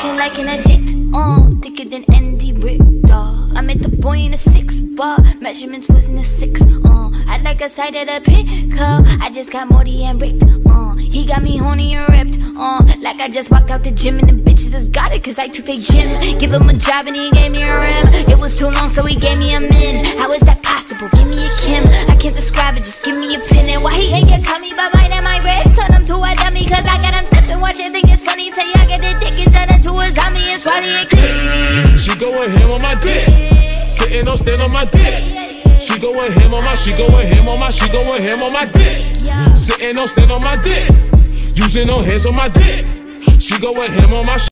Looking like an addict, uh, thicker than Andy Richter. I met the boy in a six bar, measurements was in a six, uh. I like a side of the pickup, I just got Morty and Rick, uh. He got me horny and ripped, uh. Like I just walked out the gym and the bitches just got it, cause I took their gym. Give him a job and he gave me a rim. It was too long, so he gave me a min. How is that possible? Give me a Kim. I can't describe it, just give me a pin. And why he ain't get tell me about zombie and click. She going ham on my dick. Sitting on stand on my dick. She going ham on my, she going ham on my, she going ham on my dick. Sitting on stand on my dick. Using no hands on my dick. She going ham on my.